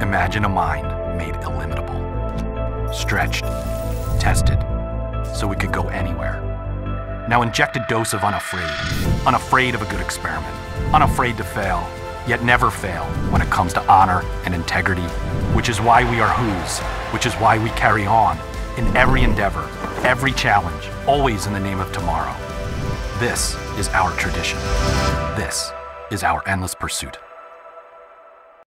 Imagine a mind made illimitable, stretched, tested, so we could go anywhere. Now inject a dose of unafraid, unafraid of a good experiment, unafraid to fail, yet never fail when it comes to honor and integrity, which is why we are who's, which is why we carry on in every endeavor, every challenge, always in the name of tomorrow. This is our tradition. This is our endless pursuit.